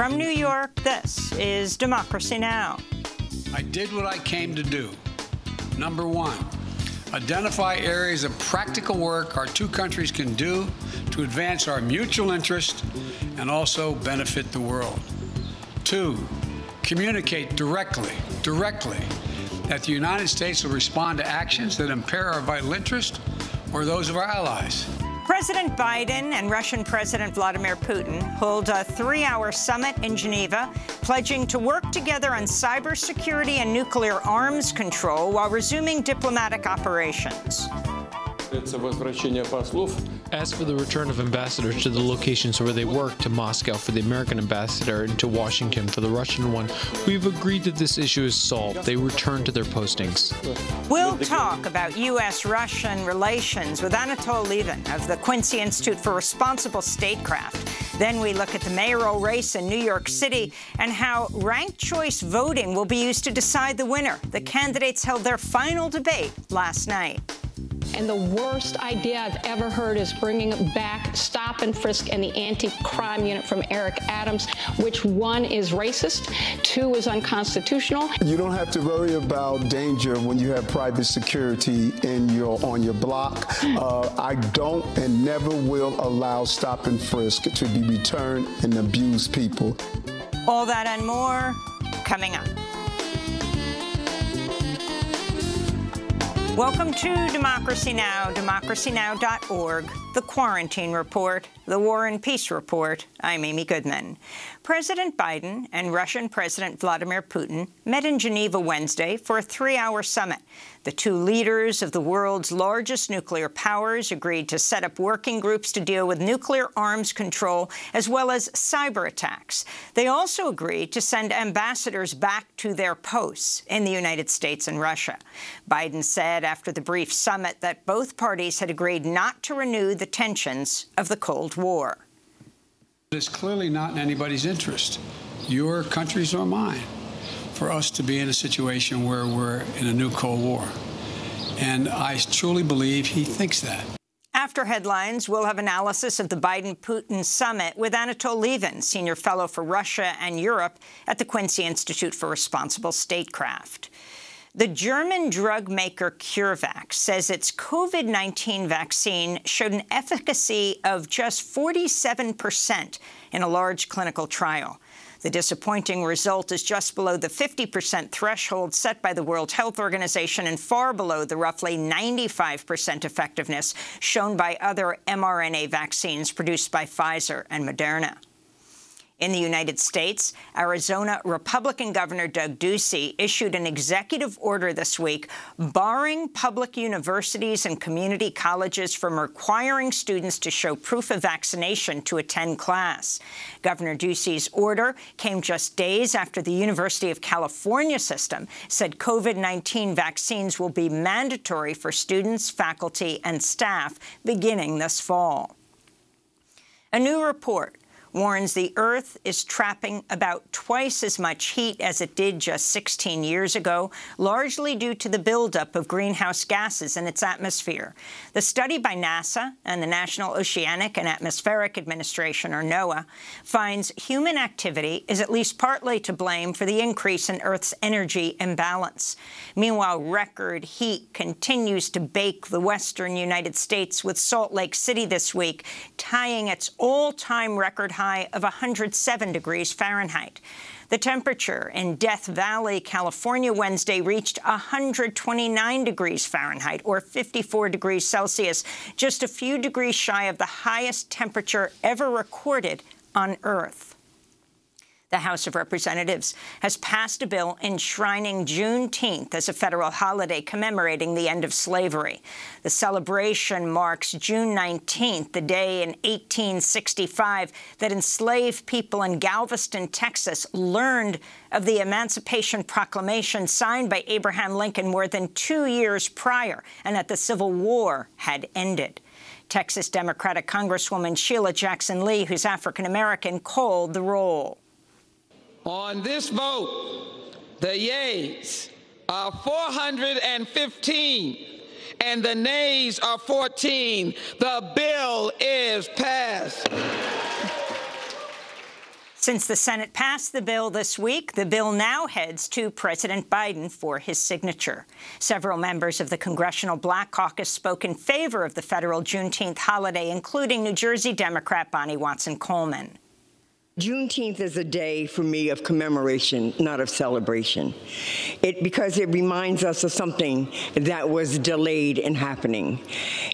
From New York, this is Democracy Now! I did what I came to do. Number one, identify areas of practical work our two countries can do to advance our mutual interest and also benefit the world. Two, communicate directly, directly, that the United States will respond to actions that impair our vital interest or those of our allies. President Biden and Russian President Vladimir Putin hold a three-hour summit in Geneva, pledging to work together on cybersecurity and nuclear arms control while resuming diplomatic operations. As for the return of ambassadors to the locations where they work, to Moscow for the American ambassador and to Washington for the Russian one, we've agreed that this issue is solved. They return to their postings. We'll talk about U.S.-Russian relations with Anatol Lieven of the Quincy Institute for Responsible Statecraft. Then we look at the mayoral race in New York City and how ranked choice voting will be used to decide the winner. The candidates held their final debate last night. And the worst idea I've ever heard is bringing back stop and frisk and the anti-crime unit from Eric Adams, which one is racist, two is unconstitutional. You don't have to worry about danger when you have private security in your on your block. Uh, I don't and never will allow stop and frisk to be returned and abuse people. All that and more coming up. Welcome to Democracy Now!, democracynow.org, The Quarantine Report, The War and Peace Report. I'm Amy Goodman. President Biden and Russian President Vladimir Putin met in Geneva Wednesday for a three-hour summit. The two leaders of the world's largest nuclear powers agreed to set up working groups to deal with nuclear arms control as well as cyber attacks. They also agreed to send ambassadors back to their posts in the United States and Russia. Biden said after the brief summit that both parties had agreed not to renew the tensions of the Cold War. It's clearly not in anybody's interest, your country's or mine, for us to be in a situation where we're in a new Cold War. And I truly believe he thinks that. After headlines, we'll have analysis of the Biden-Putin summit with Anatol Lieven, Senior Fellow for Russia and Europe at the Quincy Institute for Responsible Statecraft. The German drug maker CureVac says its COVID-19 vaccine showed an efficacy of just 47 percent in a large clinical trial. The disappointing result is just below the 50 percent threshold set by the World Health Organization and far below the roughly 95 percent effectiveness shown by other mRNA vaccines produced by Pfizer and Moderna. In the United States, Arizona Republican Governor Doug Ducey issued an executive order this week barring public universities and community colleges from requiring students to show proof of vaccination to attend class. Governor Ducey's order came just days after the University of California system said COVID-19 vaccines will be mandatory for students, faculty, and staff beginning this fall. A new report warns the Earth is trapping about twice as much heat as it did just 16 years ago, largely due to the buildup of greenhouse gases in its atmosphere. The study by NASA and the National Oceanic and Atmospheric Administration, or NOAA, finds human activity is at least partly to blame for the increase in Earth's energy imbalance. Meanwhile, record heat continues to bake the western United States with Salt Lake City this week, tying its all-time record high of 107 degrees Fahrenheit. The temperature in Death Valley, California Wednesday reached 129 degrees Fahrenheit or 54 degrees Celsius, just a few degrees shy of the highest temperature ever recorded on Earth the House of Representatives has passed a bill enshrining Juneteenth as a federal holiday commemorating the end of slavery. The celebration marks June 19th, the day in 1865 that enslaved people in Galveston, Texas, learned of the Emancipation Proclamation signed by Abraham Lincoln more than two years prior and that the Civil War had ended. Texas Democratic Congresswoman Sheila Jackson Lee, who's African-American, called the roll. On this vote, the yeas are 415 and the nays are 14. The bill is passed. Since the Senate passed the bill this week, the bill now heads to President Biden for his signature. Several members of the Congressional Black Caucus spoke in favor of the federal Juneteenth holiday, including New Jersey Democrat Bonnie Watson Coleman. Juneteenth is a day for me of commemoration, not of celebration. It because it reminds us of something that was delayed in happening.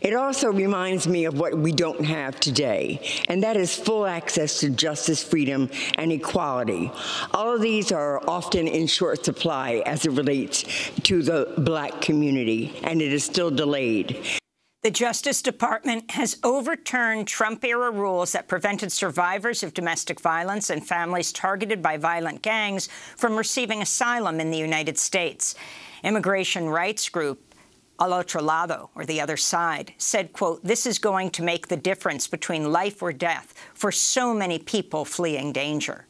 It also reminds me of what we don't have today, and that is full access to justice, freedom, and equality. All of these are often in short supply as it relates to the black community, and it is still delayed. The Justice Department has overturned Trump-era rules that prevented survivors of domestic violence and families targeted by violent gangs from receiving asylum in the United States. Immigration rights group Al Otro Lado, or the other side, said, quote, this is going to make the difference between life or death for so many people fleeing danger.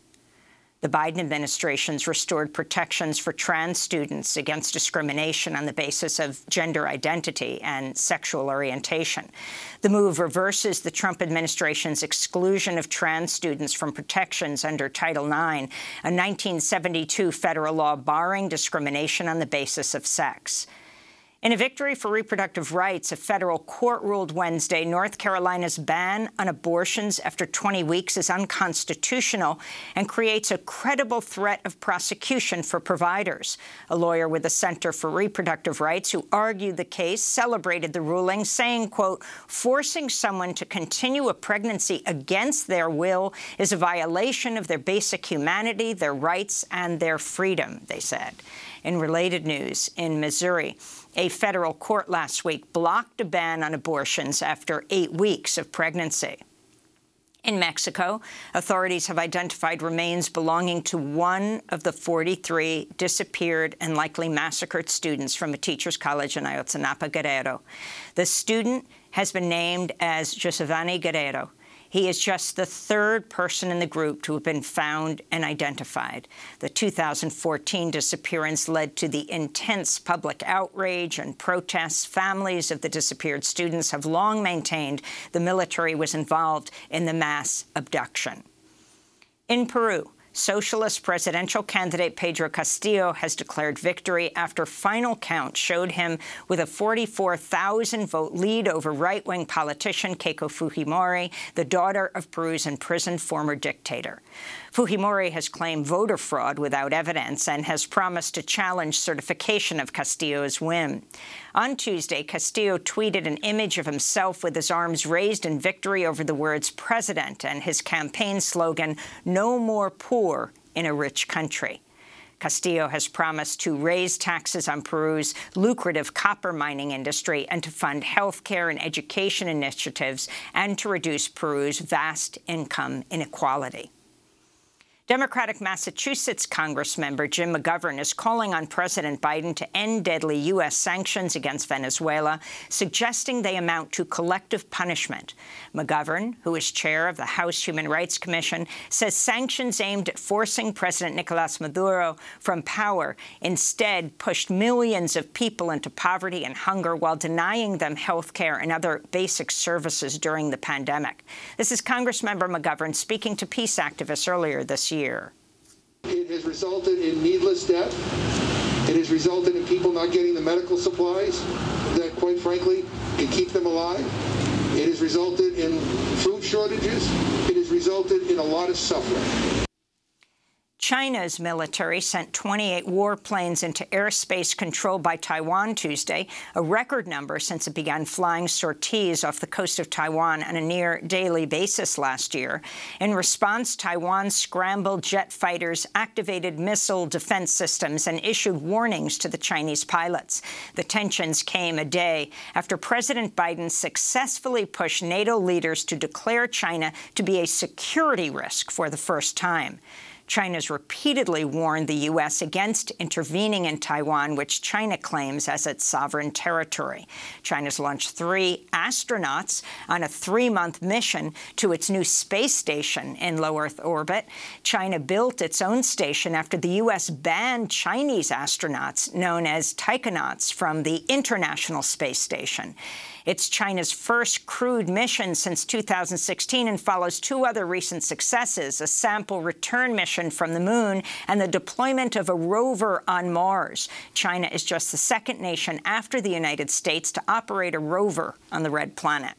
The Biden administration's restored protections for trans students against discrimination on the basis of gender identity and sexual orientation. The move reverses the Trump administration's exclusion of trans students from protections under Title IX, a 1972 federal law barring discrimination on the basis of sex. In a victory for reproductive rights, a federal court ruled Wednesday North Carolina's ban on abortions after 20 weeks is unconstitutional and creates a credible threat of prosecution for providers. A lawyer with the Center for Reproductive Rights who argued the case celebrated the ruling, saying, quote, forcing someone to continue a pregnancy against their will is a violation of their basic humanity, their rights, and their freedom, they said. In related news, in Missouri, a federal court last week blocked a ban on abortions after eight weeks of pregnancy. In Mexico, authorities have identified remains belonging to one of the 43 disappeared and likely massacred students from a teacher's college in Ayotzinapa, Guerrero. The student has been named as Jhosivani Guerrero. He is just the third person in the group to have been found and identified. The 2014 disappearance led to the intense public outrage and protests. Families of the disappeared students have long maintained the military was involved in the mass abduction. In Peru, Socialist presidential candidate Pedro Castillo has declared victory after final count showed him with a 44,000-vote lead over right-wing politician Keiko Fujimori, the daughter of Peru's imprisoned former dictator. Fujimori has claimed voter fraud without evidence and has promised to challenge certification of Castillo's win. On Tuesday, Castillo tweeted an image of himself with his arms raised in victory over the words president and his campaign slogan, no more poor in a rich country. Castillo has promised to raise taxes on Peru's lucrative copper mining industry and to fund health care and education initiatives and to reduce Peru's vast income inequality. Democratic Massachusetts Congressmember Jim McGovern is calling on President Biden to end deadly U.S. sanctions against Venezuela, suggesting they amount to collective punishment. McGovern, who is chair of the House Human Rights Commission, says sanctions aimed at forcing President Nicolas Maduro from power instead pushed millions of people into poverty and hunger while denying them health care and other basic services during the pandemic. This is Congressmember McGovern speaking to peace activists earlier this year year. It has resulted in needless death. It has resulted in people not getting the medical supplies that, quite frankly, can keep them alive. It has resulted in food shortages. It has resulted in a lot of suffering. China's military sent 28 warplanes into airspace controlled by Taiwan Tuesday, a record number since it began flying sorties off the coast of Taiwan on a near-daily basis last year. In response, Taiwan scrambled jet fighters, activated missile defense systems, and issued warnings to the Chinese pilots. The tensions came a day after President Biden successfully pushed NATO leaders to declare China to be a security risk for the first time. China's repeatedly warned the U.S. against intervening in Taiwan, which China claims as its sovereign territory. China's launched three astronauts on a three-month mission to its new space station in low Earth orbit. China built its own station after the U.S. banned Chinese astronauts, known as taikonauts, from the International Space Station. It's China's first crewed mission since 2016 and follows two other recent successes, a sample return mission from the moon and the deployment of a rover on Mars. China is just the second nation after the United States to operate a rover on the red planet.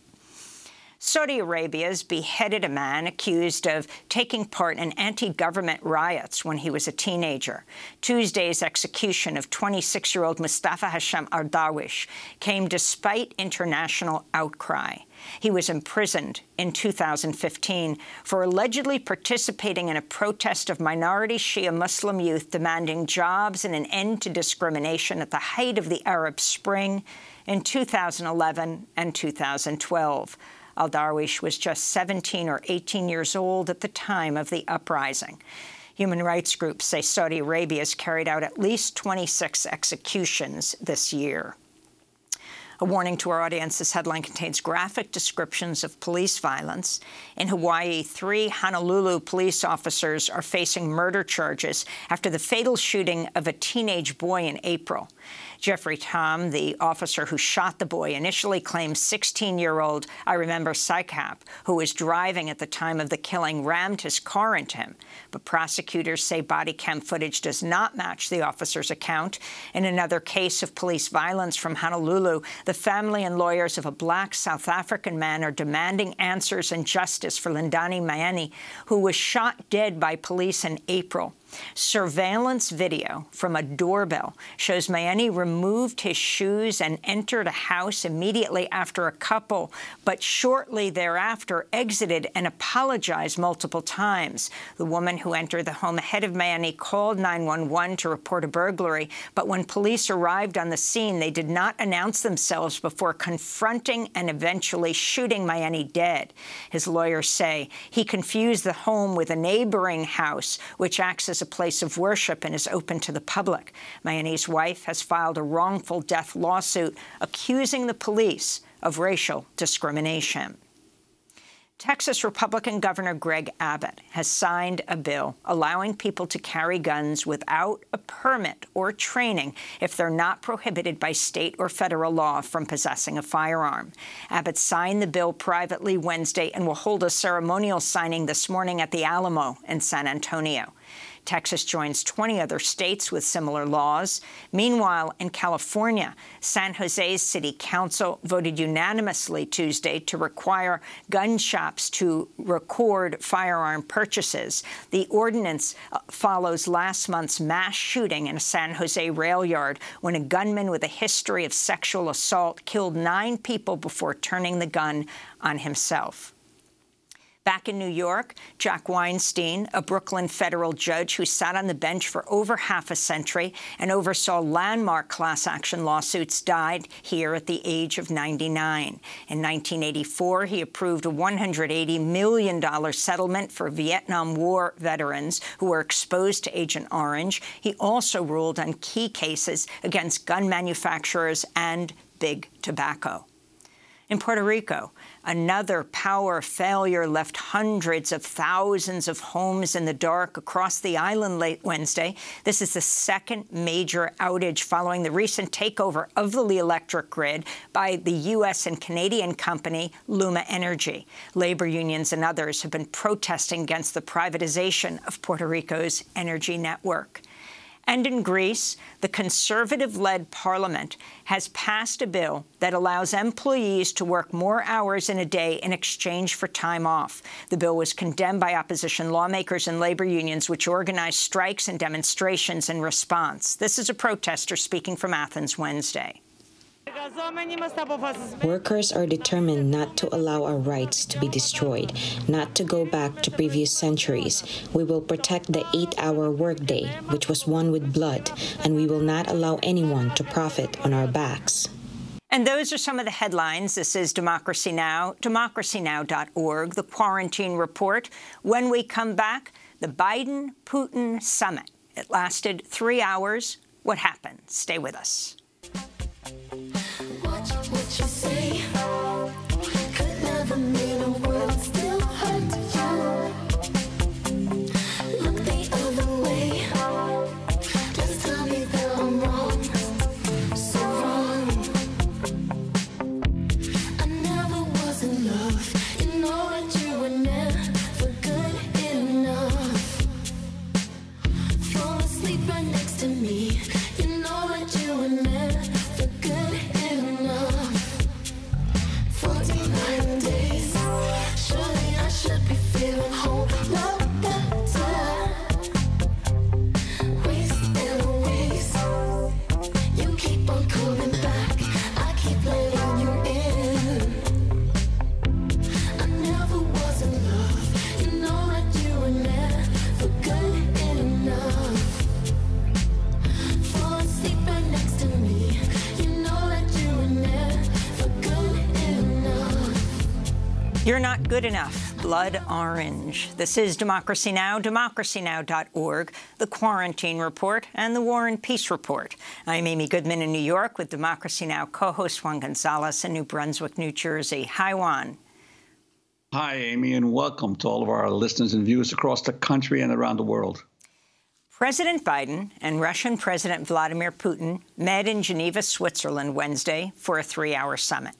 Saudi Arabia's beheaded a man accused of taking part in anti-government riots when he was a teenager. Tuesday's execution of 26-year-old Mustafa Hashem al-Darwish came despite international outcry. He was imprisoned in 2015 for allegedly participating in a protest of minority Shia Muslim youth demanding jobs and an end to discrimination at the height of the Arab Spring in 2011 and 2012. Al-Darwish was just 17 or 18 years old at the time of the uprising. Human rights groups say Saudi Arabia has carried out at least 26 executions this year. A warning to our audience, this headline contains graphic descriptions of police violence. In Hawaii, three Honolulu police officers are facing murder charges after the fatal shooting of a teenage boy in April. Jeffrey Tom, the officer who shot the boy, initially claimed 16-year-old Iremamber Sykap, who was driving at the time of the killing, rammed his car into him. But prosecutors say body cam footage does not match the officer's account. In another case of police violence from Honolulu, the family and lawyers of a black South African man are demanding answers and justice for Lindani Myeni, who was shot dead by police in April. Surveillance video from a doorbell shows Myeni removed his shoes and entered a house immediately after a couple, but shortly thereafter exited and apologized multiple times. The woman who entered the home ahead of Myeni called 911 to report a burglary, but when police arrived on the scene, they did not announce themselves before confronting and eventually shooting Myeni dead. His lawyers say he confused the home with a neighboring house, which acts a place of worship and is open to the public. Myeni's wife has filed a wrongful death lawsuit accusing the police of racial discrimination. Texas Republican Governor Greg Abbott has signed a bill allowing people to carry guns without a permit or training if they're not prohibited by state or federal law from possessing a firearm. Abbott signed the bill privately Wednesday and will hold a ceremonial signing this morning at the Alamo in San Antonio. Texas joins 20 other states with similar laws. Meanwhile, in California, San Jose's city council voted unanimously Tuesday to require gun shops to record firearm purchases. The ordinance uh, follows last month's mass shooting in a San Jose rail yard when a gunman with a history of sexual assault killed nine people before turning the gun on himself. Back in New York, Jack Weinstein, a Brooklyn federal judge who sat on the bench for over half a century and oversaw landmark class action lawsuits, died here at the age of 99. In 1984, he approved a $180 million settlement for Vietnam War veterans who were exposed to Agent Orange. He also ruled on key cases against gun manufacturers and big tobacco. In Puerto Rico, Another power failure left hundreds of thousands of homes in the dark across the island late Wednesday. This is the second major outage following the recent takeover of the electric grid by the U.S. and Canadian company Luma Energy. Labor unions and others have been protesting against the privatization of Puerto Rico's energy network. And in Greece, the Conservative-led parliament has passed a bill that allows employees to work more hours in a day in exchange for time off. The bill was condemned by opposition lawmakers and labor unions, which organized strikes and demonstrations in response. This is a protester speaking from Athens Wednesday. Workers are determined not to allow our rights to be destroyed, not to go back to previous centuries. We will protect the eight-hour workday, which was won with blood, and we will not allow anyone to profit on our backs. And those are some of the headlines. This is Democracy Now!, democracynow.org, the Quarantine Report. When we come back, the Biden-Putin summit. It lasted three hours. What happened? Stay with us. never mean a You're not good enough. Blood orange. This is Democracy Now!, democracynow.org, the Quarantine Report, and the War and Peace Report. I'm Amy Goodman in New York with Democracy Now! co-host Juan Gonzalez in New Brunswick, New Jersey. Hi, Juan. Hi, Amy, and welcome to all of our listeners and viewers across the country and around the world. President Biden and Russian President Vladimir Putin met in Geneva, Switzerland Wednesday for a three-hour summit.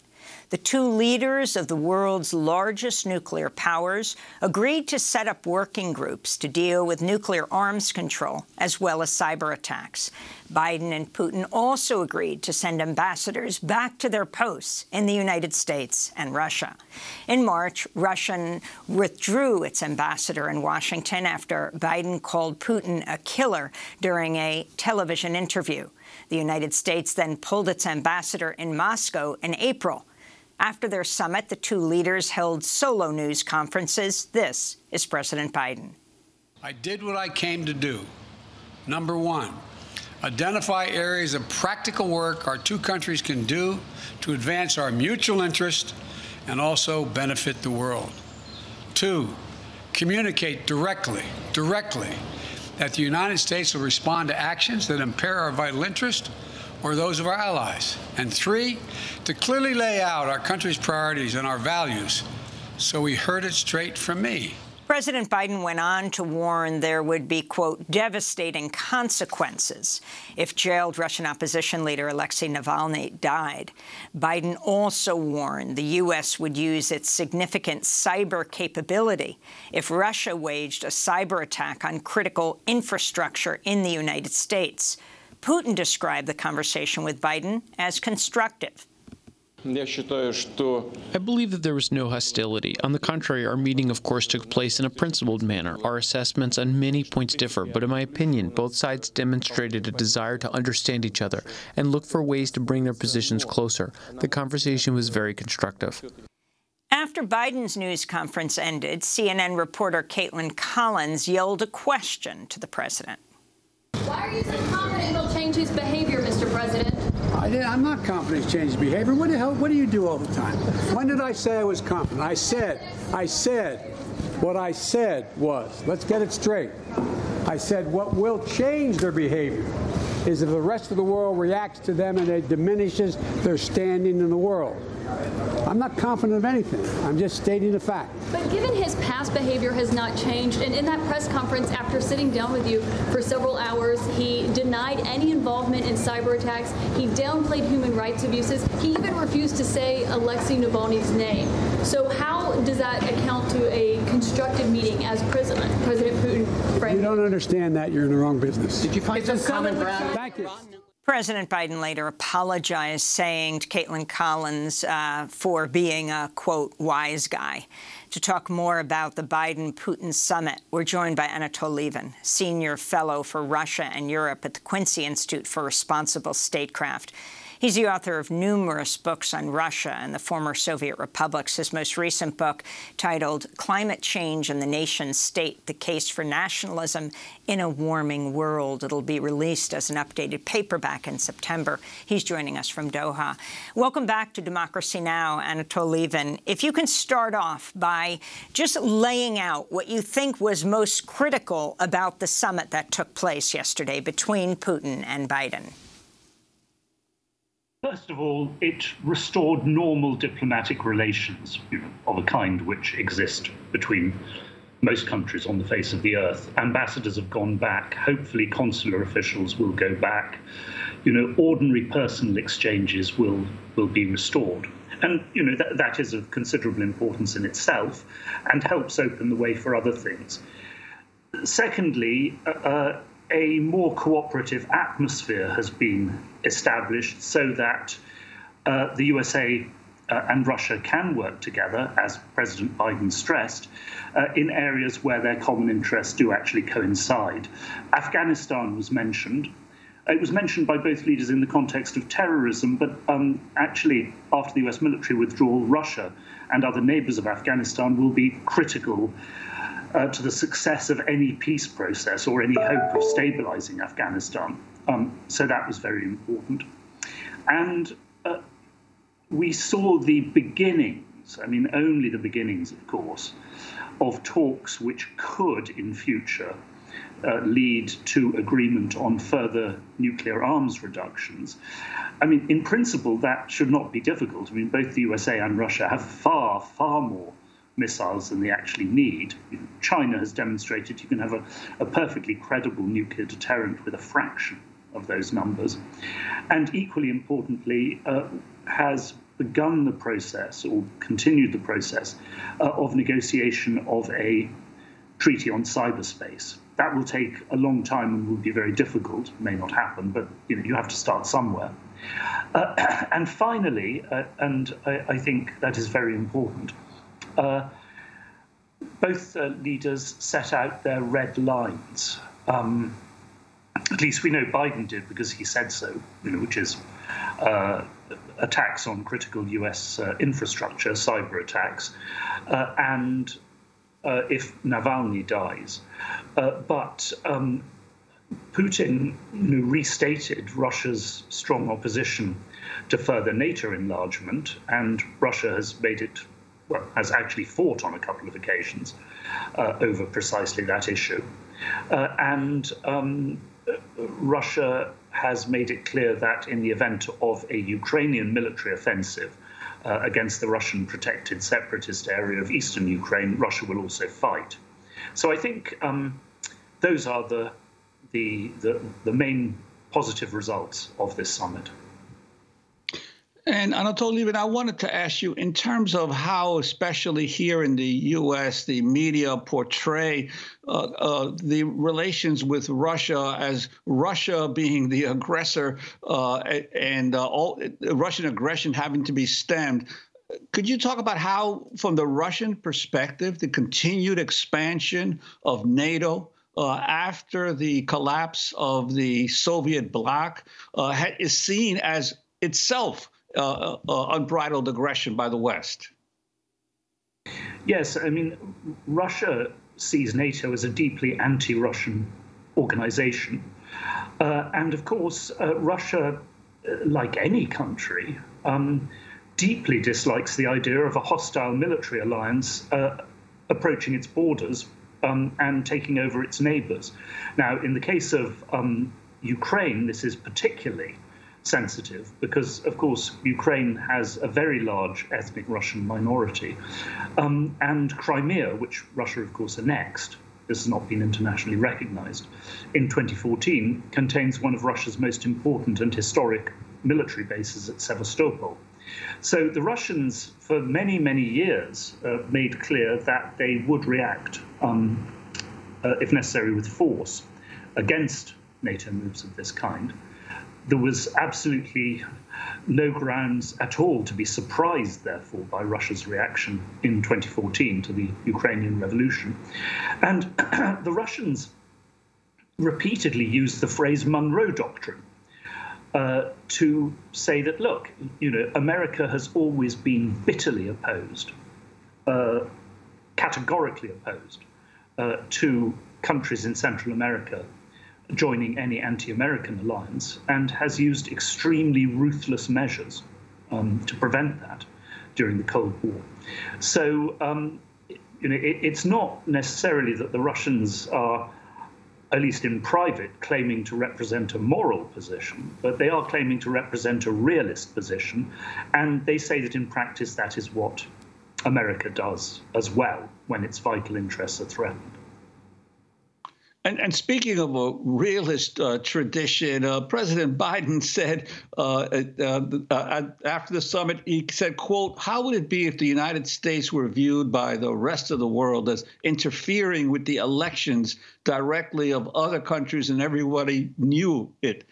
The two leaders of the world's largest nuclear powers agreed to set up working groups to deal with nuclear arms control as well as cyber attacks. Biden and Putin also agreed to send ambassadors back to their posts in the United States and Russia. In March, Russia withdrew its ambassador in Washington after Biden called Putin a killer during a television interview. The United States then pulled its ambassador in Moscow in April after their summit, the two leaders held solo news conferences. This is President Biden. I did what I came to do. Number one, identify areas of practical work our two countries can do to advance our mutual interest and also benefit the world. Two, communicate directly, directly, that the United States will respond to actions that impair our vital interest or those of our allies. And three, to clearly lay out our country's priorities and our values so we heard it straight from me. President Biden went on to warn there would be, quote, devastating consequences if jailed Russian opposition leader Alexei Navalny died. Biden also warned the U.S. would use its significant cyber capability if Russia waged a cyber attack on critical infrastructure in the United States. Putin described the conversation with Biden as constructive. I believe that there was no hostility. On the contrary, our meeting, of course, took place in a principled manner. Our assessments on many points differ, but in my opinion, both sides demonstrated a desire to understand each other and look for ways to bring their positions closer. The conversation was very constructive. After Biden's news conference ended, CNN reporter Kaitlan Collins yelled a question to the president. Why are you so confident he'll change his behavior, Mr. President? I did, I'm not confident he's changed his behavior. What the hell? What do you do all the time? When did I say I was confident? I said, I said, what I said was, let's get it straight. I said what will change their behavior is if the rest of the world reacts to them and it diminishes their standing in the world. I'm not confident of anything. I'm just stating the fact. But given his past behavior has not changed, and in that press conference after sitting down with you for several hours, he denied any involvement in cyber attacks. He downplayed human rights abuses. He even refused to say Alexei Navalny's name. So how does that account to a constructive meeting as President President don't understand that. You're in the wrong business. Did you find some common ground? Thank you. President Biden later apologized, saying to Kaitlan Collins uh, for being a, quote, wise guy. To talk more about the Biden-Putin summit, we're joined by Anatol Lieven, senior fellow for Russia and Europe at the Quincy Institute for Responsible Statecraft. He's the author of numerous books on Russia and the former Soviet republics. His most recent book, titled Climate Change and the Nation State, The Case for Nationalism in a Warming World. It'll be released as an updated paperback in September. He's joining us from Doha. Welcome back to Democracy Now!, Anatol Lieven. If you can start off by just laying out what you think was most critical about the summit that took place yesterday between Putin and Biden. First of all, it restored normal diplomatic relations of a kind which exist between most countries on the face of the earth. Ambassadors have gone back. Hopefully, consular officials will go back. You know, ordinary personal exchanges will will be restored. And you know that, that is of considerable importance in itself, and helps open the way for other things. Secondly, uh, uh a more cooperative atmosphere has been established so that uh, the USA uh, and Russia can work together, as President Biden stressed, uh, in areas where their common interests do actually coincide. Afghanistan was mentioned. It was mentioned by both leaders in the context of terrorism, but um, actually, after the US military withdrawal, Russia and other neighbors of Afghanistan will be critical uh, to the success of any peace process or any hope of stabilizing Afghanistan. Um, so that was very important. And uh, we saw the beginnings I mean, only the beginnings, of course, of talks which could in future uh, lead to agreement on further nuclear arms reductions. I mean, in principle, that should not be difficult. I mean, both the USA and Russia have far, far more missiles than they actually need. China has demonstrated you can have a, a perfectly credible nuclear deterrent with a fraction of those numbers. And equally importantly, uh, has begun the process or continued the process uh, of negotiation of a treaty on cyberspace. That will take a long time and will be very difficult. It may not happen, but you, know, you have to start somewhere. Uh, and finally, uh, and I, I, think that is very important, uh, both uh, leaders set out their red lines. Um, at least we know Biden did because he said so, you know, which is uh, attacks on critical US uh, infrastructure, cyber attacks, uh, and uh, if Navalny dies. But um, Putin you know, restated Russia's strong opposition to further NATO enlargement, and Russia has made it, well, has actually fought on a couple of occasions uh, over precisely that issue. and um, Russia has made it clear that in the event of a Ukrainian military offensive uh, against the Russian protected separatist area of eastern Ukraine, Russia will also fight. So I think um, those are the, the, the, the main positive results of this summit. And Anatol Lieven, I wanted to ask you in terms of how, especially here in the U.S., the media portray uh, uh, the relations with Russia as Russia being the aggressor uh, and uh, all Russian aggression having to be stemmed. Could you talk about how, from the Russian perspective, the continued expansion of NATO uh, after the collapse of the Soviet bloc uh, is seen as itself uh, uh, unbridled aggression by the West. Yes, I mean, Russia sees NATO as a deeply anti Russian organization. Uh, and of course, uh, Russia, uh, like any country, um, deeply dislikes the idea of a hostile military alliance uh, approaching its borders um, and taking over its neighbors. Now, in the case of um, Ukraine, this is particularly sensitive because, of course, Ukraine has a very large ethnic Russian minority. Um, and Crimea, which Russia, of course, annexed, this has not been internationally recognized, in 2014 contains one of Russia's most important and historic military bases at Sevastopol. So the Russians, for many, many years, uh, made clear that they would react, um, uh, if necessary, with force against NATO moves of this kind there was absolutely no grounds at all to be surprised, therefore, by Russia's reaction in 2014 to the Ukrainian revolution. And the Russians repeatedly used the phrase Monroe Doctrine. Uh, to say that, look, you know, America has always been bitterly opposed, uh, categorically opposed uh, to countries in Central America joining any anti American alliance and has used extremely ruthless measures um, to prevent that during the Cold War. So, um, you know, it, it's not necessarily that the Russians are, at least in private, claiming to represent a moral position, but they are claiming to represent a realist position. And they say that in practice, that is what America does as well when its vital interests are threatened. And, and, speaking of a realist uh, tradition, uh, President Biden said uh, uh, uh, after the summit, he said, "quote How would it be if the United States were viewed by the rest of the world as interfering with the elections directly of other countries, and everybody knew it?"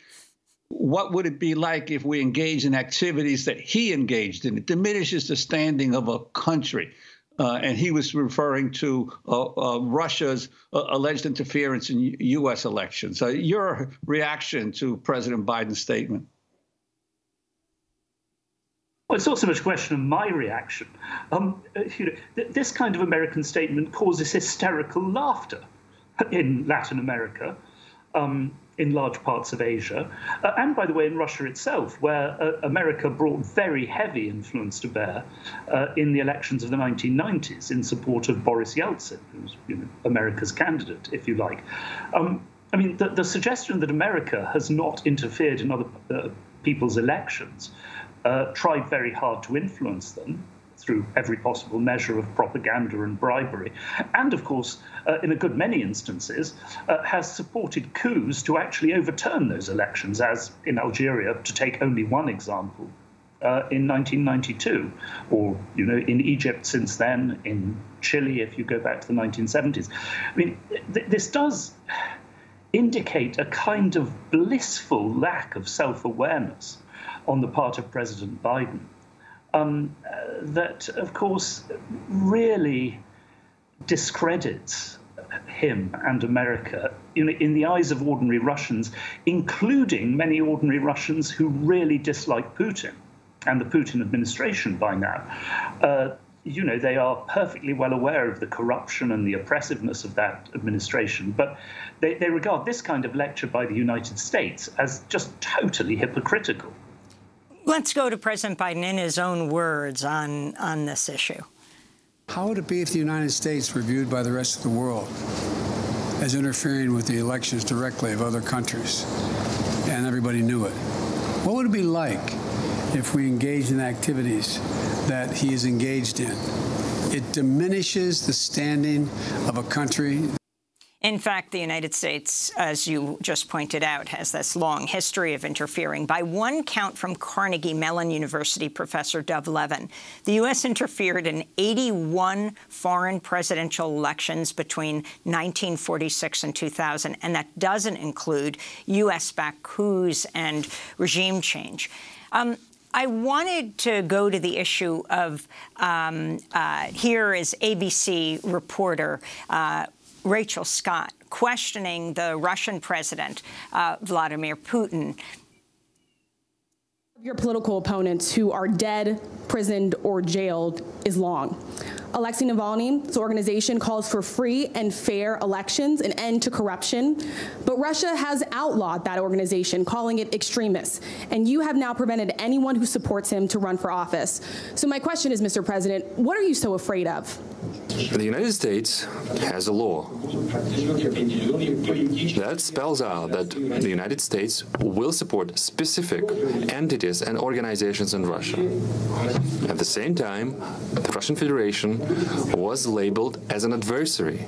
What would it be like if we engage in activities that he engaged in? It diminishes the standing of a country. Uh, and he was referring to uh, uh, Russia's uh, alleged interference in U- U.S. elections. your reaction to President Biden's statement? Well, it's not so much a question of my reaction. Um, uh, you know, th- this kind of American statement causes hysterical laughter in Latin America. Um, in large parts of Asia, uh, and by the way, in Russia itself, where uh, America brought very heavy influence to bear uh, in the elections of the 1990s in support of Boris Yeltsin, who was you know, America's candidate, if you like. Um, I mean, the, the, suggestion that America has not interfered in other uh, people's elections, uh, tried very hard to influence them, through every possible measure of propaganda and bribery, and of course, uh, in a good many instances, uh, has supported coups to actually overturn those elections, as in Algeria, to take only one example. Uh, in 1992, or you know, in Egypt since then, in Chile, if you go back to the 1970s. I mean, th- this does indicate a kind of blissful lack of self-awareness on the part of President Biden um, that, of course, really discredits him and America in, in, the eyes of ordinary Russians, including many ordinary Russians who really dislike Putin and the Putin administration by now. Uh, you know, they are perfectly well aware of the corruption and the oppressiveness of that administration, but they, they regard this kind of lecture by the United States as just totally hypocritical. Let's go to President Biden in his own words on, on this issue. How would it be if the United States were viewed by the rest of the world as interfering with the elections directly of other countries and everybody knew it? What would it be like if we engaged in activities that he is engaged in? It diminishes the standing of a country. In fact, the United States, as you just pointed out, has this long history of interfering. By one count from Carnegie Mellon University professor Dov Levin, the U.S. interfered in 81 foreign presidential elections between 1946 and 2000, and that doesn't include U.S.-backed coups and regime change. Um, I wanted to go to the issue of um, uh, here is ABC reporter uh, Rachel Scott questioning the Russian president, uh, Vladimir Putin. Your political opponents who are dead, prisoned, or jailed is long. Alexei Navalny's organization calls for free and fair elections, an end to corruption. But Russia has outlawed that organization, calling it extremist. And you have now prevented anyone who supports him to run for office. So my question is, Mr. President, what are you so afraid of? The United States has a law that spells out that the United States will support specific entities and organizations in Russia. At the same time, the Russian Federation was labeled as an adversary.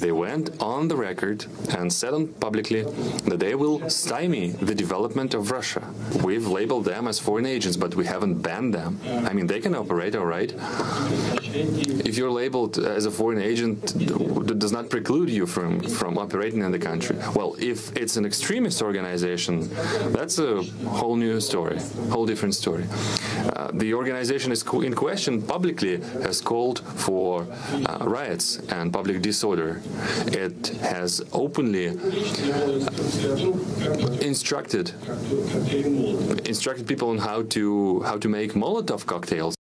They went on the record and said publicly that they will stymie the development of Russia. We've labeled them as foreign agents, but we haven't banned them. I mean, they can operate, all right. If you're labeled as a foreign agent, that does not preclude you from, from operating in the country. Well, if it's an extremist organization, that's a whole new story, whole different story. Uh, the organization in question publicly has called for uh, riots and public disorder. It has openly uh, instructed instructed people on how to how to make Molotov cocktails.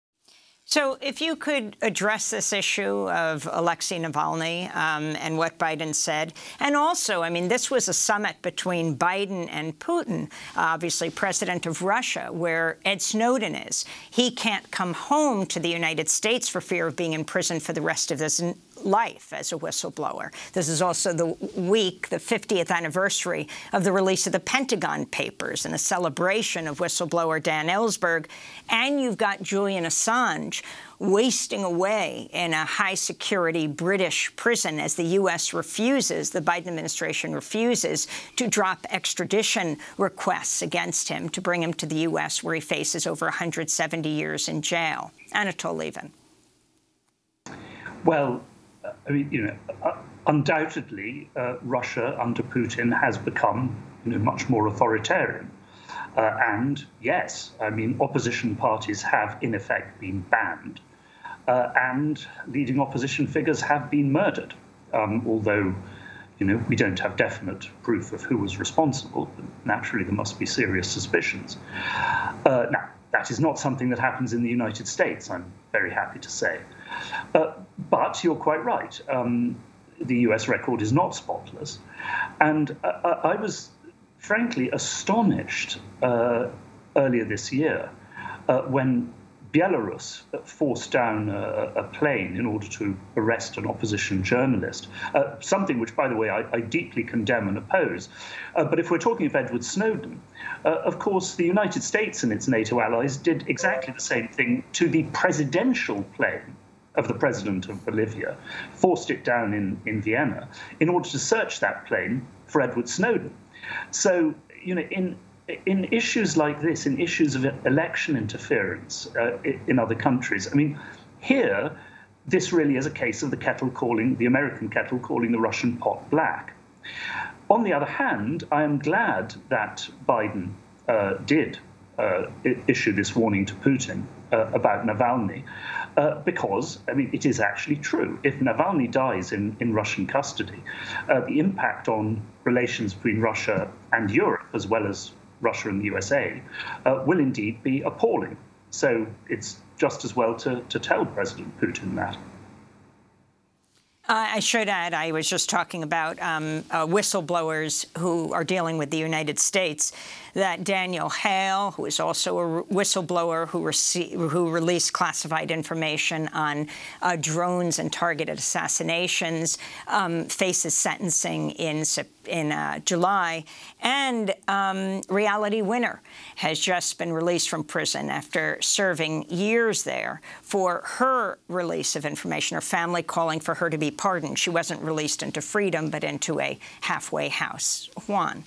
So if you could address this issue of Alexei Navalny um, and what Biden said, and also, I mean, this was a summit between Biden and Putin, obviously president of Russia, where Ed Snowden is. He can't come home to the United States for fear of being in prison for the rest of his life as a whistleblower. This is also the week, the 50th anniversary of the release of the Pentagon Papers and a celebration of whistleblower Dan Ellsberg. And you've got Julian Assange wasting away in a high-security British prison as the U.S. refuses, the Biden administration refuses, to drop extradition requests against him to bring him to the U.S., where he faces over 170 years in jail. Anatol Lieven. Well, I mean, you know, uh, undoubtedly, uh, Russia under Putin has become you know, much more authoritarian. Uh, and yes, I mean, opposition parties have in effect been banned, uh, and leading opposition figures have been murdered. Um, although, you know, we don't have definite proof of who was responsible. Naturally, there must be serious suspicions. Uh, now, that is not something that happens in the United States. I'm very happy to say. Uh, but you're quite right. Um, the US record is not spotless. And uh, I was frankly astonished uh, earlier this year uh, when Belarus forced down a, a, plane in order to arrest an opposition journalist, uh, something which, by the way, I, I deeply condemn and oppose. Uh, but if we're talking of Edward Snowden, uh, of course, the United States and its NATO allies did exactly the same thing to the presidential plane of the president of Bolivia, forced it down in, in Vienna in order to search that plane for Edward Snowden. So, you know, in in issues like this, in issues of election interference uh, in other countries, I mean, here, this really is a case of the kettle calling, the American kettle calling the Russian pot black. On the other hand, I am glad that Biden uh, did uh, issue this warning to Putin uh, about Navalny, uh, because, I mean, it is actually true. If Navalny dies in, in Russian custody, uh, the impact on relations between Russia and Europe, as well as Russia and the USA, uh, will indeed be appalling. So it's just as well to, to tell President Putin that. I should add, I was just talking about um, uh, whistleblowers who are dealing with the United States that Daniel Hale, who is also a whistleblower who, who released classified information on uh, drones and targeted assassinations, um, faces sentencing in, in uh, July. And um, Reality Winner has just been released from prison after serving years there for her release of information, her family calling for her to be pardoned. She wasn't released into freedom, but into a halfway house. Juan.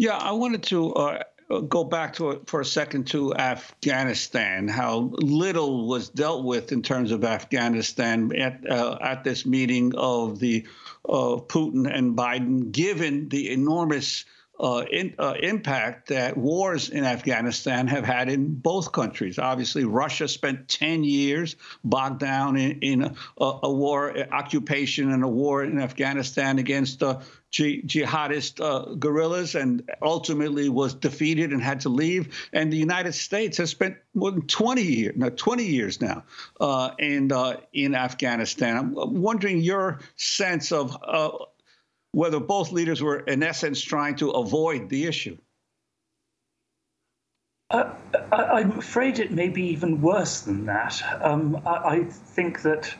Yeah, I wanted to uh, go back to for a second to Afghanistan. How little was dealt with in terms of Afghanistan at uh, at this meeting of the uh, Putin and Biden, given the enormous uh, in, uh, impact that wars in Afghanistan have had in both countries. Obviously, Russia spent 10 years bogged down in, in a, a, war, occupation, and a war in Afghanistan against uh, jihadist uh, guerrillas and ultimately was defeated and had to leave. And the United States has spent more than 20 years, no, 20 years now, uh, in, uh, in Afghanistan. I'm wondering your sense of whether both leaders were, in essence, trying to avoid the issue. Uh, I, am afraid it may be even worse than that. Um, I, I, think that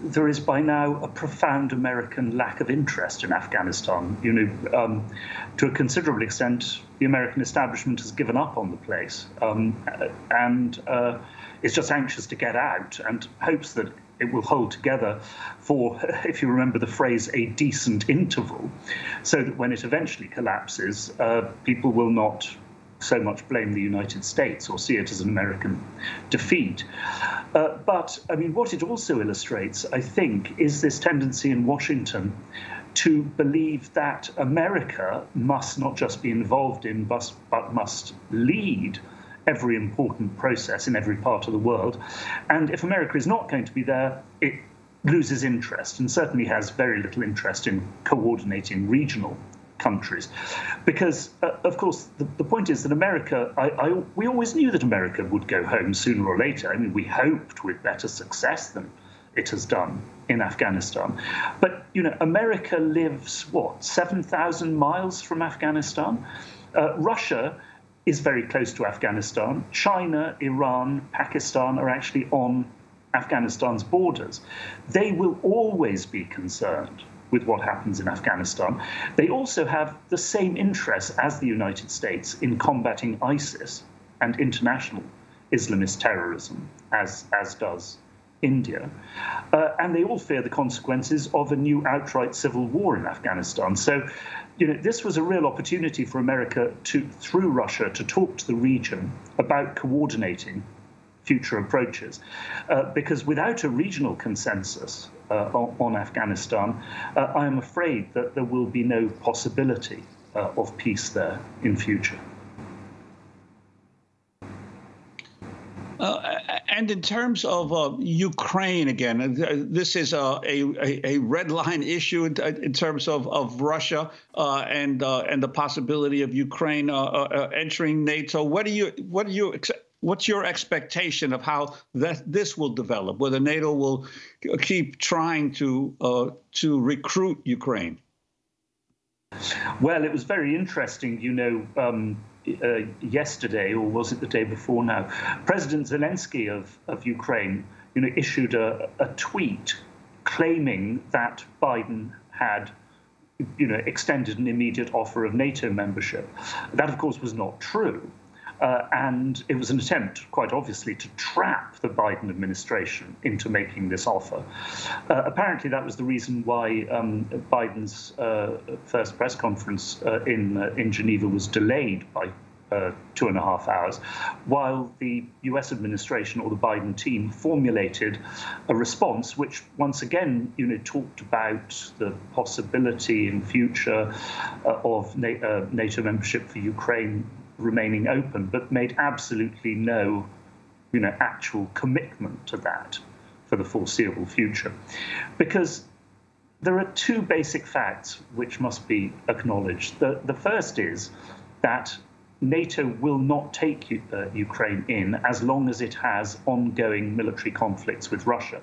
there is by now a profound American lack of interest in Afghanistan. You know, um, to a considerable extent, the American establishment has given up on the place um, and uh, is just anxious to get out and hopes that it will hold together for, if you remember the phrase, a decent interval, so that when it eventually collapses, uh, people will not so much blame the United States or see it as an American defeat. Uh, but, I mean, what it also illustrates, I think, is this tendency in Washington to believe that America must not just be involved in, but, but must lead every important process in every part of the world. And if America is not going to be there, it loses interest and certainly has very little interest in coordinating regional countries. Because, uh, of course, the, the, point is that America, I, I, we always knew that America would go home sooner or later. I mean, we hoped with better success than it has done in Afghanistan. But, you know, America lives, what, 7,000 miles from Afghanistan? Uh, Russia is very close to Afghanistan. China, Iran, Pakistan are actually on Afghanistan's borders. They will always be concerned with what happens in Afghanistan. They also have the same interests as the United States in combating ISIS and international Islamist terrorism, as, as does India. Uh, and they all fear the consequences of a new outright civil war in Afghanistan. So you know, this was a real opportunity for America to, through Russia, to talk to the region about coordinating future approaches. Uh, because without a regional consensus on, on, Afghanistan, uh, I am afraid that there will be no possibility uh, of peace there in future. Uh, and in terms of uh, Ukraine, again, uh, this is a, a, red line issue in, in terms of, of Russia uh, and uh, and the possibility of Ukraine uh, entering NATO. What do you what do you what's your expectation of how that this will develop? Whether NATO will keep trying to uh, to recruit Ukraine? Well, it was very interesting, you know. Um, uh, yesterday, or was it the day before now? President Zelensky of, of Ukraine, you know, issued a, a tweet claiming that Biden had you know, extended an immediate offer of NATO membership. That, of course, was not true. Uh, and it was an attempt, quite obviously, to trap the Biden administration into making this offer. Uh, apparently, that was the reason why um, Biden's uh, first press conference uh, in uh, in Geneva was delayed by uh, two and a half hours, while the US administration or the Biden team formulated a response which, once again, you know, talked about the possibility in future of NATO membership for Ukraine remaining open, but made absolutely no, you know, actual commitment to that for the foreseeable future, because there are two basic facts which must be acknowledged. The, the first is that NATO will not take uh, Ukraine in as long as it has ongoing military conflicts with Russia,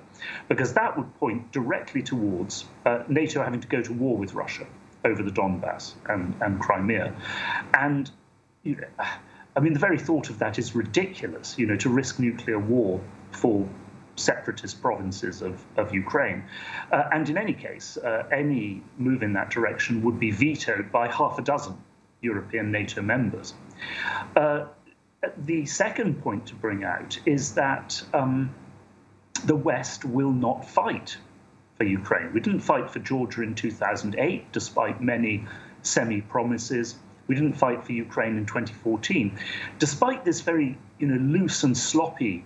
because that would point directly towards uh, NATO having to go to war with Russia over the Donbass and, and Crimea. And I mean, the very thought of that is ridiculous, you know, to risk nuclear war for separatist provinces of, of Ukraine. Uh, and in any case, uh, any move in that direction would be vetoed by half a dozen European NATO members. Uh, the second point to bring out is that um, the West will not fight for Ukraine. We didn't fight for Georgia in 2008, despite many semi promises. We didn't fight for Ukraine in 2014. Despite this very you know, loose and sloppy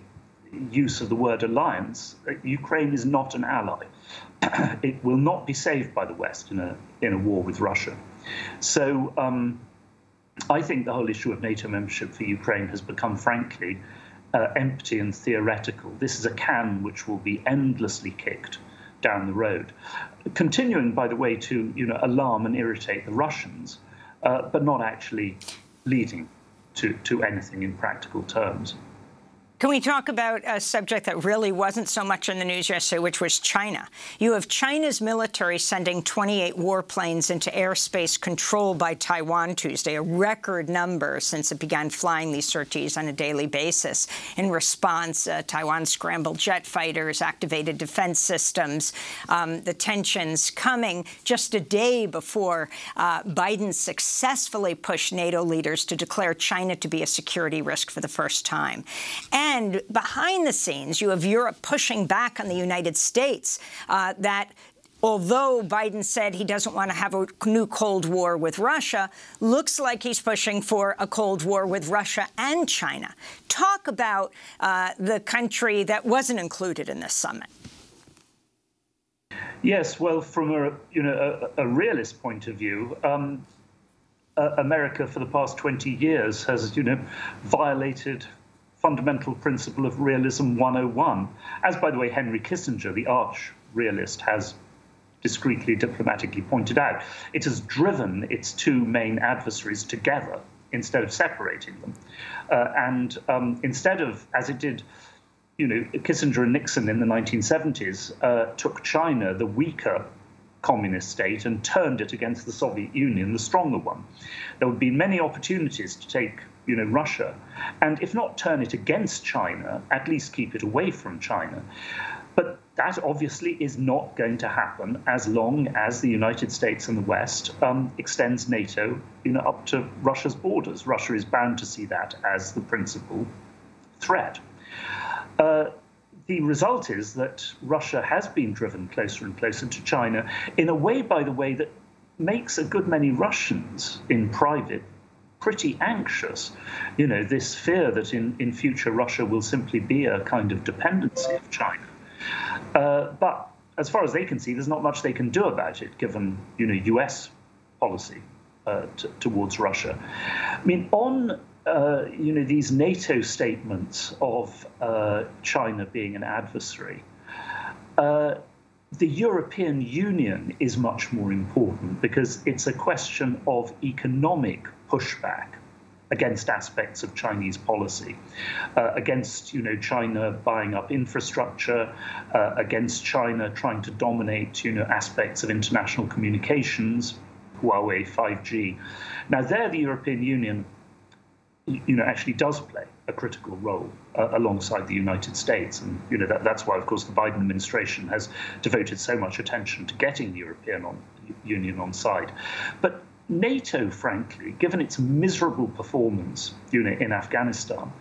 use of the word alliance, uh, Ukraine is not an ally. it will not be saved by the West in a, in a war with Russia. So um, I think the whole issue of NATO membership for Ukraine has become, frankly, uh, empty and theoretical. This is a can which will be endlessly kicked down the road. Continuing, by the way, to you know, alarm and irritate the Russians, uh, but not actually leading to, to anything in practical terms. Can we talk about a subject that really wasn't so much in the news yesterday, which was China? You have China's military sending 28 warplanes into airspace controlled by Taiwan Tuesday, a record number since it began flying these sorties on a daily basis. In response, uh, Taiwan scrambled jet fighters, activated defense systems, um, the tensions coming just a day before uh, Biden successfully pushed NATO leaders to declare China to be a security risk for the first time. And and behind the scenes, you have Europe pushing back on the United States uh, that although Biden said he doesn't want to have a new Cold War with Russia, looks like he's pushing for a Cold War with Russia and China. Talk about uh, the country that wasn't included in this summit. Yes, well, from a you know a, a realist point of view, um, uh, America for the past 20 years has you know violated fundamental principle of realism 101, as, by the way, Henry Kissinger, the arch realist, has discreetly diplomatically pointed out. It has driven its two main adversaries together instead of separating them. Uh, and um, instead of, as it did, you know, Kissinger and Nixon in the 1970s uh, took China, the weaker communist state, and turned it against the Soviet Union, the stronger one. There would be many opportunities to take you know, Russia, and if not turn it against China, at least keep it away from China. But that obviously is not going to happen as long as the United States and the West um, extends NATO, you know, up to Russia's borders. Russia is bound to see that as the principal threat. Uh, the result is that Russia has been driven closer and closer to China in a way, by the way, that makes a good many Russians in private pretty anxious. You know, this fear that in, in future Russia will simply be a kind of dependency of China. Uh, but as far as they can see, there's not much they can do about it, given you know U.S. policy uh, t- towards Russia. I mean, on uh, you know these NATO statements of uh, China being an adversary. Uh, the European Union is much more important because it's a question of economic pushback against aspects of Chinese policy, uh, against you know China buying up infrastructure, uh, against China trying to dominate you know aspects of international communications, Huawei 5G. Now there, the European Union, you know, actually does play a critical role uh, alongside the United States, and you know that, that's why, of course, the Biden administration has devoted so much attention to getting the European on, Union on side. But NATO, frankly, given its miserable performance you know, in Afghanistan,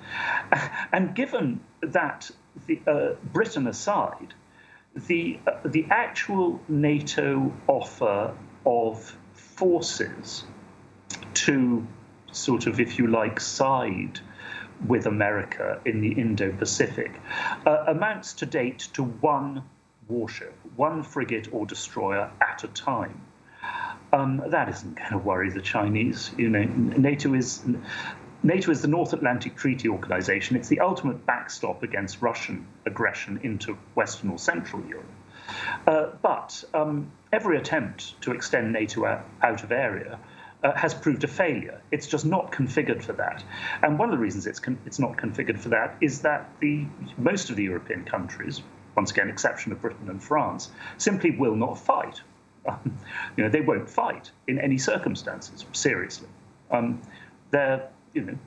and given that the, uh, Britain aside, the uh, the actual NATO offer of forces to sort of, if you like, side with America in the Indo-Pacific uh, amounts to date to one warship, one frigate or destroyer at a time. Um, that isn't going to worry the Chinese. You know, NATO is NATO is the North Atlantic Treaty Organization. It's the ultimate backstop against Russian aggression into Western or Central Europe. Uh, but um, every attempt to extend NATO out, of area uh, has proved a failure. It's just not configured for that. And one of the reasons it's, it's not configured for that is that the most of the European countries, once again, exception of Britain and France, simply will not fight. Um, you know, they won't fight in any circumstances, seriously. Um, they're, you know,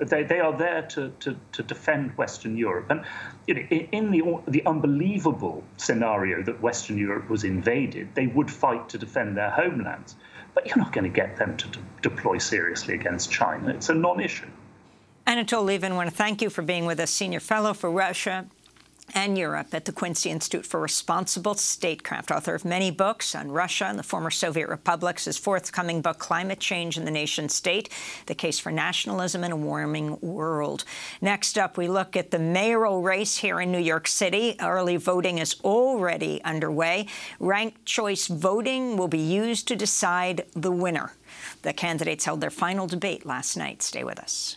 they, they are there to, to, to defend Western Europe. And you know, in the, the unbelievable scenario that Western Europe was invaded, they would fight to defend their homelands. But you're not going to get them to de deploy seriously against China. It's a non issue. Anatol Lieven, I want to thank you for being with us, Senior Fellow for Russia and Europe at the Quincy Institute for Responsible Statecraft, author of many books on Russia and the former Soviet republics. His forthcoming book, Climate Change in the Nation State, The Case for Nationalism in a Warming World. Next up, we look at the mayoral race here in New York City. Early voting is already underway. Ranked choice voting will be used to decide the winner. The candidates held their final debate last night. Stay with us.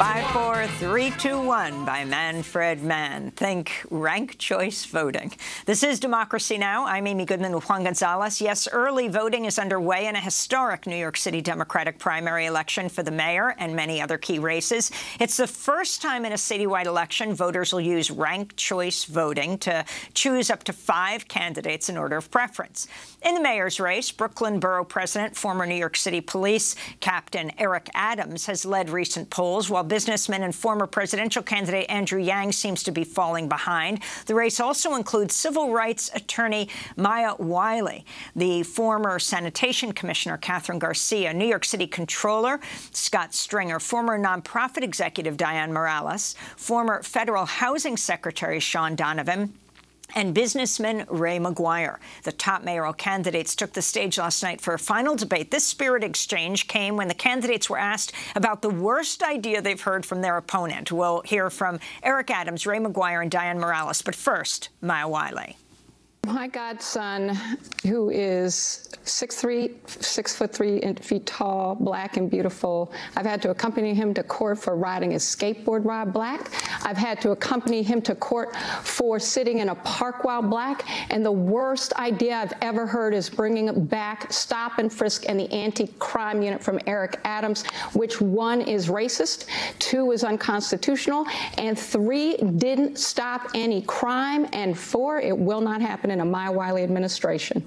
Five, four, three, Five, four, three, two, one by Manfred Mann. Think rank choice voting. This is Democracy Now! I'm Amy Goodman with Juan Gonzalez. Yes, early voting is underway in a historic New York City Democratic primary election for the mayor and many other key races. It's the first time in a citywide election voters will use rank choice voting to choose up to five candidates in order of preference. In the mayor's race, Brooklyn Borough President, former New York City Police Captain Eric Adams has led recent polls, while businessman and former presidential candidate Andrew Yang seems to be falling behind. The race also includes civil rights attorney Maya Wiley, the former sanitation commissioner Kathryn Garcia, New York City Controller Scott Stringer, former nonprofit executive Dianne Morales, former federal housing secretary Shaun Donovan, and businessman Ray McGuire. The top mayoral candidates took the stage last night for a final debate. This spirit exchange came when the candidates were asked about the worst idea they've heard from their opponent. We'll hear from Eric Adams, Ray McGuire, and Dianne Morales. But first, Maya Wiley. My godson, who is six three, six foot three feet tall, black and beautiful. I've had to accompany him to court for riding his skateboard while black. I've had to accompany him to court for sitting in a park while black. And the worst idea I've ever heard is bringing back stop and frisk and the anti-crime unit from Eric Adams, which one is racist, two is unconstitutional, and three didn't stop any crime, and four, it will not happen in a Maya Wiley administration.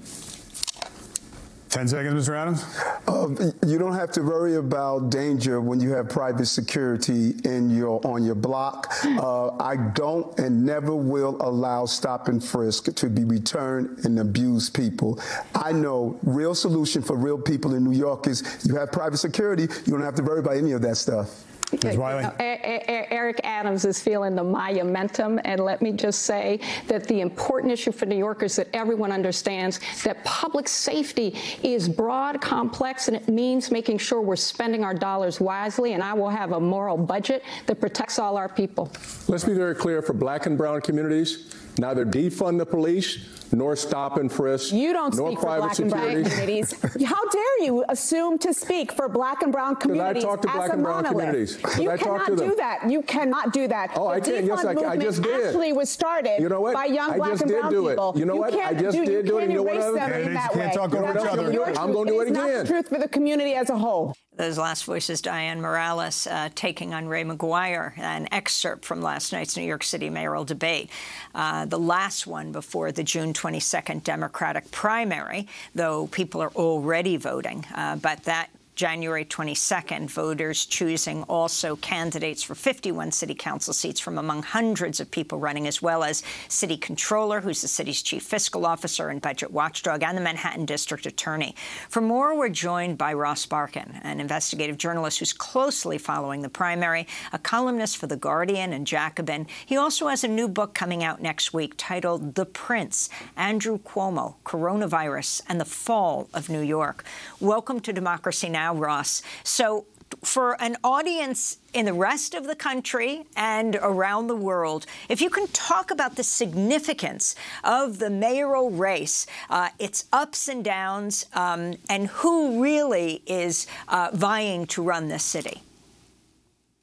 10 seconds, Mr. Adams. Uh, you don't have to worry about danger when you have private security in your on your block. Uh, I don't and never will allow stop and frisk to be returned and abuse people. I know real solution for real people in New York is you have private security. You don't have to worry about any of that stuff. Ms. Wiley. Uh, Eric Adams is feeling the momentum, and let me just say that the important issue for New Yorkers that everyone understands that public safety is broad, complex, and it means making sure we're spending our dollars wisely, and I will have a moral budget that protects all our people. Let's be very clear for black and brown communities, neither defund the police nor stop and frisk. You don't nor speak for private black and security. brown communities. How dare you assume to speak for black and brown Because I communities talk to as black a and brown monolith? communities. Because You I cannot to do that. You cannot do that. Oh, I the can. Yes, defund I- I movement just did. actually was started You know what? by young I black and did brown do it. people. You know what? I just do, did do it. can't You know what erase other- them in Candidates that can't way. talk over That's each not other. I'm gonna do it is not the truth for the community as a whole. Those last voices, Dianne Morales uh, taking on Ray McGuire, an excerpt from last night's New York City mayoral debate, uh, the last one before the June 22nd Democratic primary, though people are already voting. Uh, but that January 22nd, voters choosing also candidates for 51 city council seats from among hundreds of people running, as well as city controller, who's the city's chief fiscal officer and budget watchdog, and the Manhattan district attorney. For more, we're joined by Ross Barkan, an investigative journalist who's closely following the primary, a columnist for The Guardian and Jacobin. He also has a new book coming out next week titled The Prince, Andrew Cuomo, Coronavirus, and the Fall of New York. Welcome to Democracy Now! Now, Ross. So for an audience in the rest of the country and around the world, if you can talk about the significance of the mayoral race, uh, its ups and downs, um, and who really is uh, vying to run this city.